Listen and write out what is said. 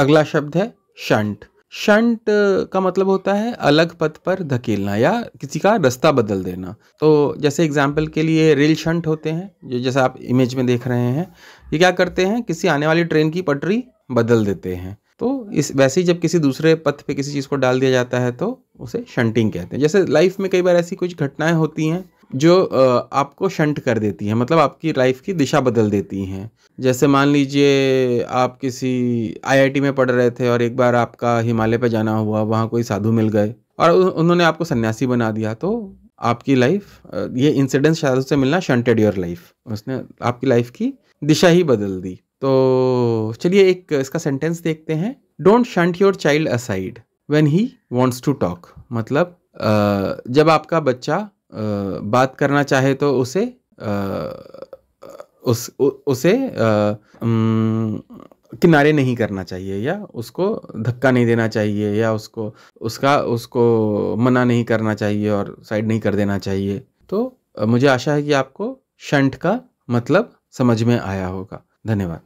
अगला शब्द है शंट। शंट का मतलब होता है अलग पथ पर धकेलना या किसी का रास्ता बदल देना। तो जैसे एग्ज़ाम्पल के लिए रेल शंट होते हैं, जो जैसा आप इमेज में देख रहे हैं, ये क्या करते हैं? किसी आने वाली ट्रेन की पटरी बदल देते हैं। तो इस, वैसे ही जब किसी दूसरे पथ पे किसी चीज़ को डाल दिया जाता है तो उसे शंटिंग कहते हैं। जैसे लाइफ में कई बार ऐसी कुछ घटनाएँ होती हैं जो आपको शंट कर देती हैं मतलब आपकी लाइफ की दिशा बदल देती हैं। जैसे मान लीजिए, आप किसी आईआईटी में पढ़ रहे थे और एक बार आपका हिमालय पर जाना हुआ, वहाँ कोई साधु मिल गए और उन्होंने आपको सन्यासी बना दिया तो आपकी लाइफ ये इंसिडेंस साधु से मिलना शंटेड योर लाइफ उसने आपकी लाइफ की दिशा ही बदल दी। तो चलिए एक इसका सेंटेंस देखते हैं। Don't shunt your child aside when he wants to talk मतलब जब आपका बच्चा बात करना चाहे तो उसे उस उसे किनारे नहीं करना चाहिए या उसको धक्का नहीं देना चाहिए या उसको, उसका, उसको मना नहीं करना चाहिए और साइड नहीं कर देना चाहिए। तो मुझे आशा है कि आपको शंट का मतलब समझ में आया होगा। धन्यवाद।